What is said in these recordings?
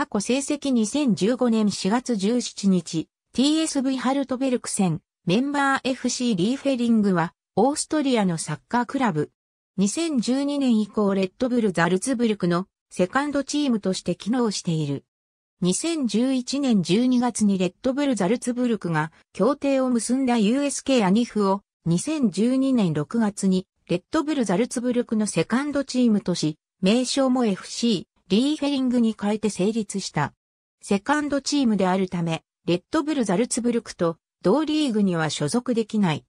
過去成績2015年4月17日、TSV ハルトベルク戦、メンバー FC リーフェリングは、オーストリアのサッカークラブ。2012年以降レッドブルザルツブルクのセカンドチームとして機能している。2011年12月にレッドブルザルツブルクが協定を結んだ USK アニフを2012年6月にレッドブルザルツブルクのセカンドチームとし、名称も FC リーフェリングに変えて成立した。セカンドチームであるため、レッドブルザルツブルクと同リーグには所属できない。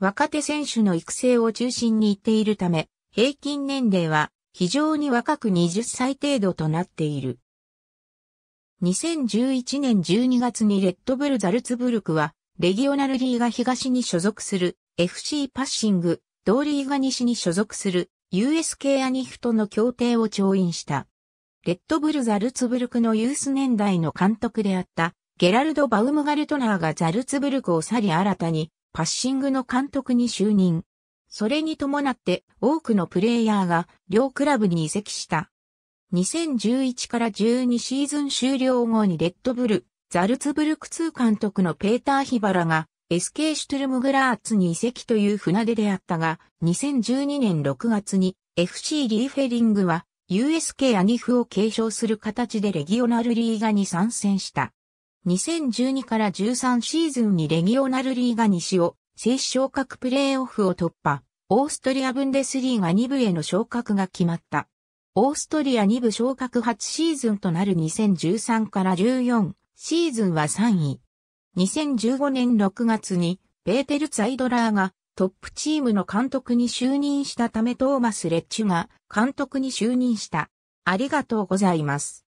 若手選手の育成を中心に行っているため、平均年齢は非常に若く20歳程度となっている。2011年12月にレッドブルザルツブルクは、レギオナルリーガ東に所属する FC パッシング、同リーガ西に所属する USK アニフトの協定を調印した。レッドブルザルツブルクのユース年代の監督であったゲラルド・バウムガルトナーがザルツブルクを去り新たにパッシングの監督に就任。それに伴って多くのプレイヤーが両クラブに移籍した。2011から12シーズン終了後にレッドブル、ザルツブルク2監督のペーター・ヒバラが SK シュトゥルムグラーツに移籍という船出であったが、2012年6月に FC リーフェリングは USK アニフを継承する形でレギオナルリーガに参戦した。2012から13シーズンにレギオナルリーガ西を正式昇格プレーオフを突破。オーストリアブンデスリーガ2部への昇格が決まった。オーストリア2部昇格8シーズンとなる2013から14シーズンは3位。2015年6月にペーテル・ツァイドラーがトップチームの監督に就任したためトーマス・レッチュが監督に就任した。ありがとうございます。